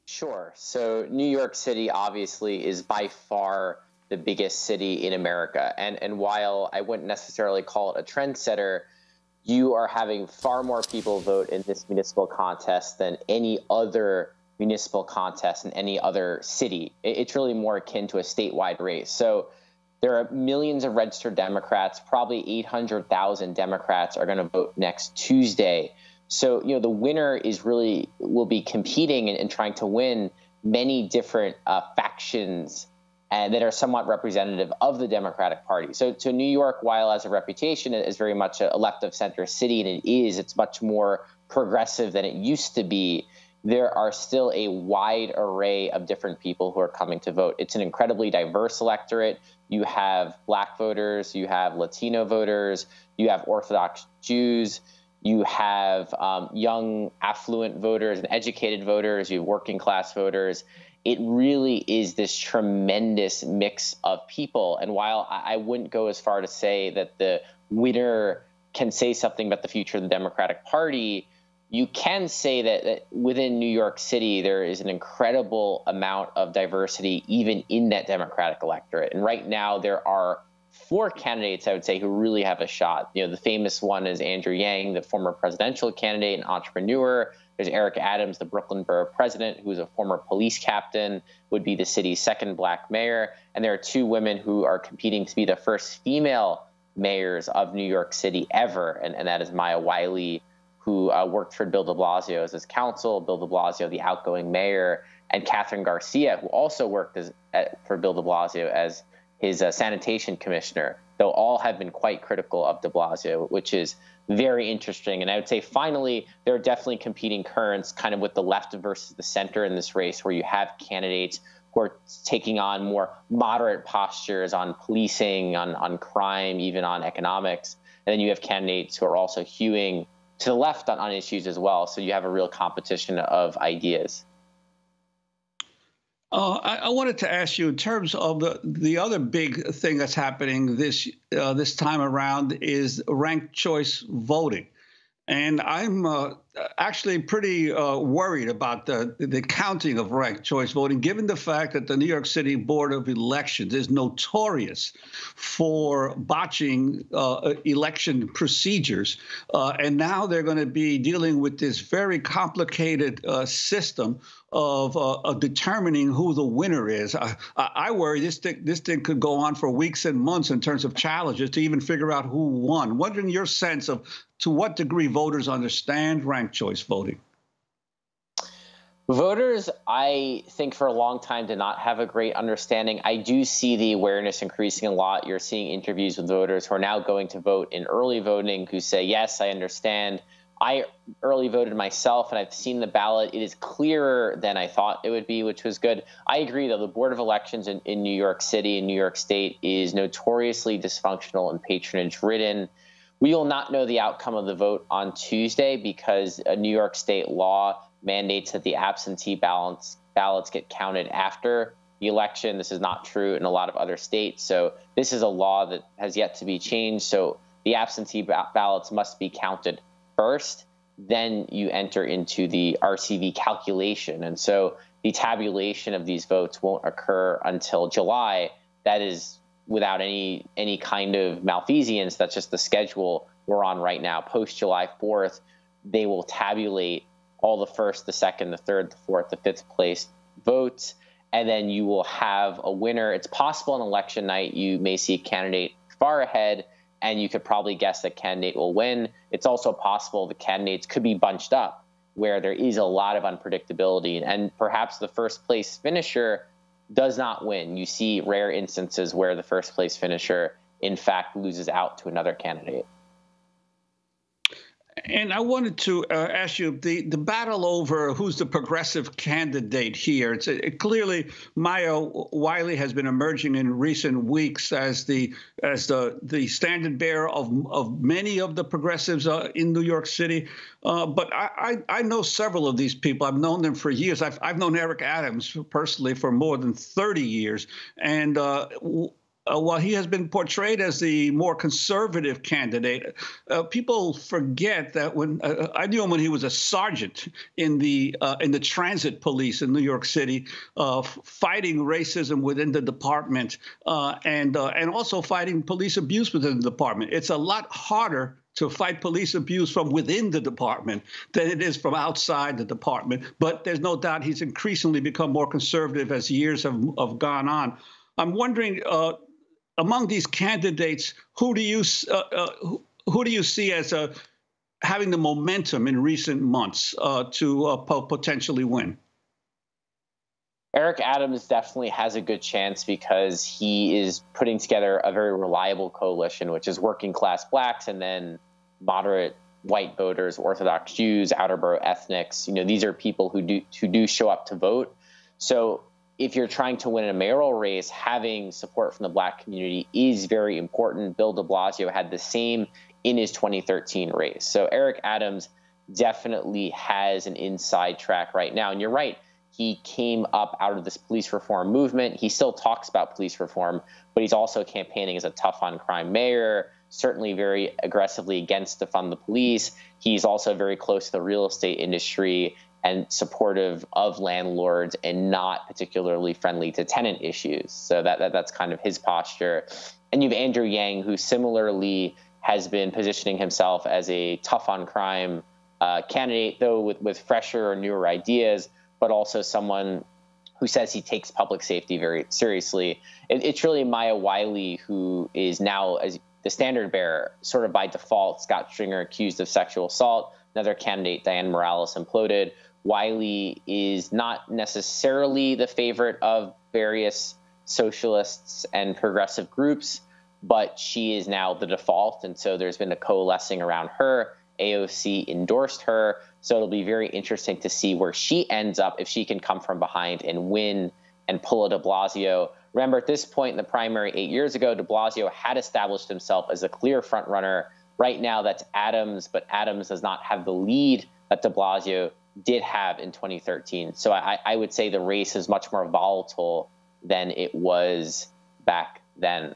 Sure. So New York City obviously is by far the biggest city in America. And, and while I wouldn't necessarily call it a trendsetter, you are having far more people vote in this municipal contest than any other municipal contest in any other city. It's really more akin to a statewide race. So there are millions of registered Democrats, probably 800,000 Democrats are going to vote next Tuesday. So, you know, the winner is really will be competing and, and trying to win many different uh, factions and that are somewhat representative of the Democratic Party. So, so New York, while as a reputation is very much a left of center city, and it is, it's much more progressive than it used to be. There are still a wide array of different people who are coming to vote. It's an incredibly diverse electorate. You have black voters, you have Latino voters, you have Orthodox Jews, you have um, young, affluent voters and educated voters, you have working class voters it really is this tremendous mix of people. And while I, wouldn't go as far to say that the winner can say something about the future of the Democratic Party, you can say that, that within New York City, there is an incredible amount of diversity, even in that Democratic electorate. And right now, there are four candidates, I would say, who really have a shot. You know, the famous one is Andrew Yang, the former presidential candidate and entrepreneur. There's Eric Adams, the Brooklyn Borough president, who's a former police captain, would be the city's second black mayor. And there are two women who are competing to be the first female mayors of New York City ever, and, and that is Maya Wiley, who uh, worked for Bill de Blasio as his counsel, Bill de Blasio, the outgoing mayor, and Kathryn Garcia, who also worked as, at, for Bill de Blasio as his uh, sanitation commissioner, though all have been quite critical of de Blasio, which is very interesting. And I would say finally, there are definitely competing currents kind of with the left versus the center in this race, where you have candidates who are taking on more moderate postures on policing, on, on crime, even on economics. And then you have candidates who are also hewing to the left on, on issues as well. So you have a real competition of ideas. Uh, I, I, wanted to ask you in terms of the, the other big thing that's happening this uh, this time around is ranked choice voting, and I'm uh, actually pretty uh, worried about the, the counting of ranked choice voting, given the fact that the New York City Board of Elections is notorious for botching uh, election procedures. Uh, and now they're going to be dealing with this very complicated system of, uh, of, determining who the winner is. I, I, worry this thing, this thing could go on for weeks and months in terms of challenges to even figure out who won. Wondering your sense of to what degree voters understand ranked choice voting. Voters, I think for a long time did not have a great understanding. I do see the awareness increasing a lot. You're seeing interviews with voters who are now going to vote in early voting who say, Yes, I understand. I early voted myself and I've seen the ballot. It is clearer than I thought it would be, which was good. I agree, though, the Board of Elections in, in New York City and New York State is notoriously dysfunctional and patronage ridden. We will not know the outcome of the vote on Tuesday because a New York State law mandates that the absentee ballots, ballots get counted after the election. This is not true in a lot of other states. So this is a law that has yet to be changed. So the absentee ballots must be counted first, then you enter into the RCV calculation. And so the tabulation of these votes won't occur until July. That is without any any kind of malfeasance. That's just the schedule we're on right now. Post July 4th, they will tabulate all the first, the second, the third, the fourth, the fifth place votes, and then you will have a winner. It's possible on election night you may see a candidate far ahead and you could probably guess that candidate will win. It's also possible the candidates could be bunched up where there is a lot of unpredictability, and perhaps the first place finisher does not win. You see rare instances where the first place finisher, in fact, loses out to another candidate. And I wanted to uh, ask you the, the battle over who's the progressive candidate here. It's it, clearly Maya Wiley has been emerging in recent weeks as the as the the standard bearer of of many of the progressives uh, in New York City. Uh, but I, I, I know several of these people. I've known them for years. I've I've known Eric Adams personally for more than 30 years, and uh, uh, while he has been portrayed as the more conservative candidate, uh, people forget that when uh, I knew him when he was a sergeant in the uh, in the transit police in New York City, uh, fighting racism within the department uh, and and also fighting police abuse within the department. It's a lot harder to fight police abuse from within the department than it is from outside the department. But there's no doubt he's increasingly become more conservative as years have, have gone on. I'm wondering, uh, among these candidates, who do you uh, uh, who, who, do you see as uh, having the momentum in recent months uh, to uh, potentially win? Eric Adams definitely has a good chance because he is putting together a very reliable coalition, which is working class blacks and then moderate white voters, Orthodox Jews, outer borough ethnics. You know, these are people who do who do show up to vote. So if you're trying to win a mayoral race, having support from the black community is very important. Bill de Blasio had the same in his 2013 race. So Eric Adams definitely has an inside track right now. And you're right, he came up out of this police reform movement. He still talks about police reform, but he's also campaigning as a tough on crime mayor, certainly very aggressively against defund the police. He's also very close to the real estate industry and supportive of landlords and not particularly friendly to tenant issues. So that, that that's kind of his posture. And you have Andrew Yang, who similarly has been positioning himself as a tough on crime uh, candidate, though with, with fresher or newer ideas, but also someone who says he takes public safety very seriously. It, it's really Maya Wiley who is now as the standard bearer, sort of by default. Scott Stringer accused of sexual assault. Another candidate, Dianne Morales, imploded. Wiley is not necessarily the favorite of various socialists and progressive groups, but she is now the default. And so there's been a coalescing around her. AOC endorsed her. So it'll be very interesting to see where she ends up if she can come from behind and win and pull a de Blasio. Remember, at this point in the primary eight years ago, de Blasio had established himself as a clear frontrunner. Right now, that's Adams, but Adams does not have the lead that de Blasio did have in 2013. So I, I would say the race is much more volatile than it was back then.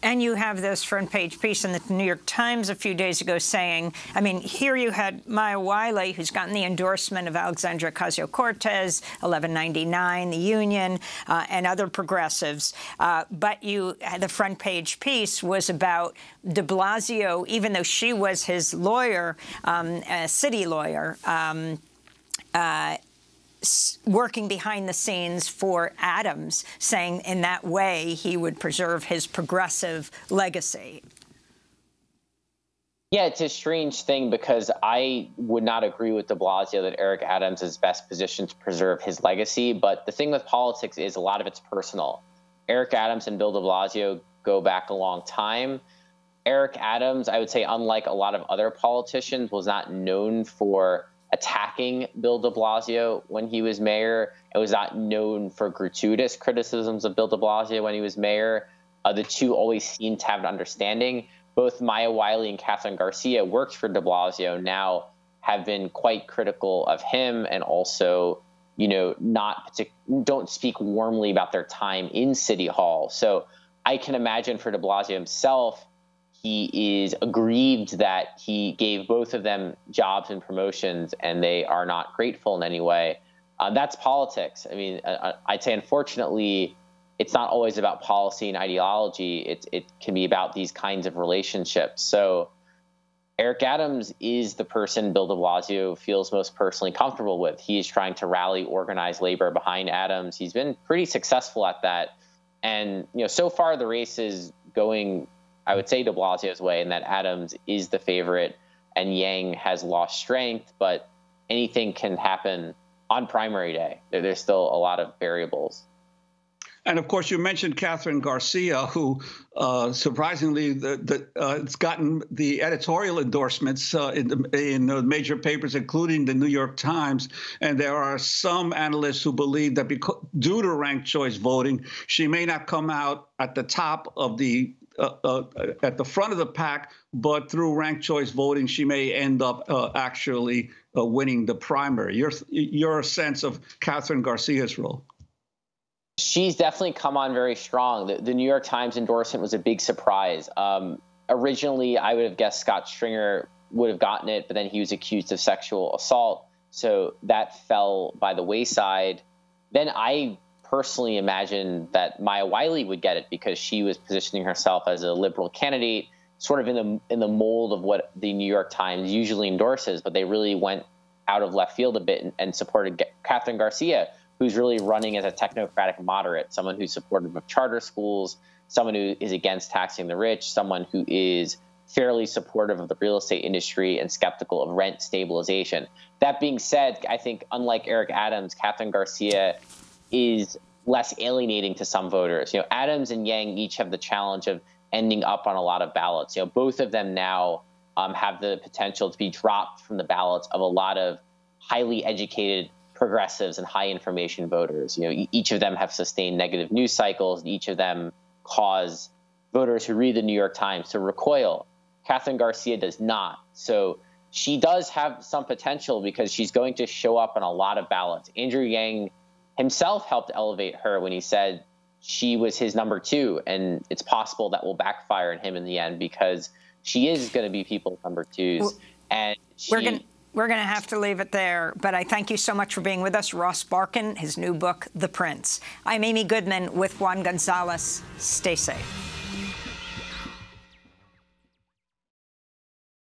And you have this front page piece in the New York Times a few days ago saying, I mean, here you had Maya Wiley, who's gotten the endorsement of Alexandria Ocasio-Cortez, 1199, the Union, uh, and other progressives. Uh, but you, the front page piece was about de Blasio, even though she was his lawyer, um, a city lawyer, um, uh, working behind the scenes for Adams, saying in that way he would preserve his progressive legacy. Yeah, it's a strange thing because I would not agree with de Blasio that Eric Adams is best positioned to preserve his legacy. But the thing with politics is a lot of it's personal. Eric Adams and Bill de Blasio go back a long time. Eric Adams, I would say, unlike a lot of other politicians, was not known for attacking Bill de Blasio when he was mayor. It was not known for gratuitous criticisms of Bill de Blasio when he was mayor. Uh, the two always seemed to have an understanding. Both Maya Wiley and Kathryn Garcia worked for de Blasio, now have been quite critical of him and also, you know, not partic- don't speak warmly about their time in City Hall. So I can imagine for de Blasio himself, he is aggrieved that he gave both of them jobs and promotions and they are not grateful in any way. Uh, that's politics. I mean, uh, uh, I'd say unfortunately, it's not always about policy and ideology. It, it can be about these kinds of relationships. So Eric Adams is the person Bill de Blasio feels most personally comfortable with. He is trying to rally organized labor behind Adams. He's been pretty successful at that. And, you know, so far the race is going I would say de Blasio's way, and that Adams is the favorite and Yang has lost strength, but anything can happen on primary day. There's still a lot of variables. And of course, you mentioned Kathryn Garcia, who uh, surprisingly the, the, uh, it's gotten the editorial endorsements uh, in, the, in the major papers, including the New York Times. And there are some analysts who believe that because, due to ranked choice voting, she may not come out at the top of the uh, uh, at the front of the pack, but through ranked choice voting, she may end up uh, actually uh, winning the primary. Your your sense of Kathryn Garcia's role? She's definitely come on very strong. The, the New York Times endorsement was a big surprise. Um, originally, I would have guessed Scott Stringer would have gotten it, but then he was accused of sexual assault, so that fell by the wayside. Then I personally imagine that Maya Wiley would get it because she was positioning herself as a liberal candidate, sort of in the in the mold of what the New York Times usually endorses. But they really went out of left field a bit and, and supported Kathryn Garcia, who's really running as a technocratic moderate, someone who's supportive of charter schools, someone who is against taxing the rich, someone who is fairly supportive of the real estate industry and skeptical of rent stabilization. That being said, I think unlike Eric Adams, Kathryn Garcia is less alienating to some voters. You know, Adams and Yang each have the challenge of ending up on a lot of ballots. You know, both of them now um, have the potential to be dropped from the ballots of a lot of highly educated progressives and high information voters. You know, each of them have sustained negative news cycles. and Each of them cause voters who read the New York Times to recoil. Kathryn Garcia does not. So she does have some potential because she's going to show up on a lot of ballots. Andrew Yang himself helped elevate her when he said she was his number two, and it's possible that will backfire on him in the end because she is going to be people's number twos, and she, we're going. We're going to have to leave it there, but I thank you so much for being with us. Ross Barkan, his new book, The Prince. I'm Amy Goodman with Juan Gonzalez. Stay safe.